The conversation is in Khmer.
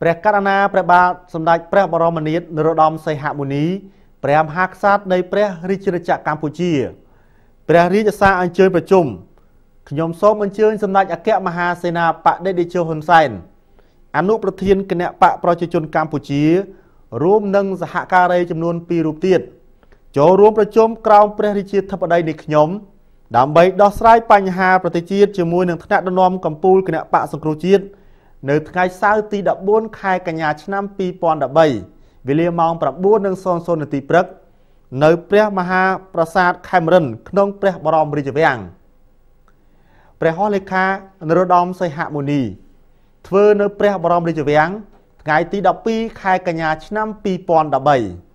ព្រះករុណាព្រះបាទសម្ដេចព្រះបរមនាថនរោត្តមសីហមុនីព្រះមហាក្សត្រនៃព្រះរាជាណាចក្រកម្ពុជាព្រះរាជសារអញ្ជើញប្រជុំខ្ញុំសូមអញ្ជើញសម្ដេចអគ្គមហាសេនាបតីតេជោហ៊ុនសែនអនុប្រធានគណៈបកប្រជាជនកម្ពុជា រួមនឹងសហការីចំនួន2រូបទៀតចូលរួមប្រជុំក្រោមព្រះរាជាធិបតីនៃខ្ញុំដើម្បីដោះស្រាយបញ្ហាប្រតិជាតិជាមួយនឹងថ្នាក់ដឹកនាំកម្ពុជាគណៈបកសង្គ្រោះជាតិ នៅថ្ងៃសៅរ៍ទី14ខែកញ្ញាឆ្នាំ2013វេលាម៉ោង9:00នាទីព្រឹកនៅព្រះមហាប្រាសាទខេមរិន ក្នុងព្រះបរមរាជវាំងព្រះហស្ថលេខានរោត្តមសីហមុនី ធ្វើនៅព្រះបរមរាជវាំងថ្ងៃទី12ខែកញ្ញាឆ្នាំ2013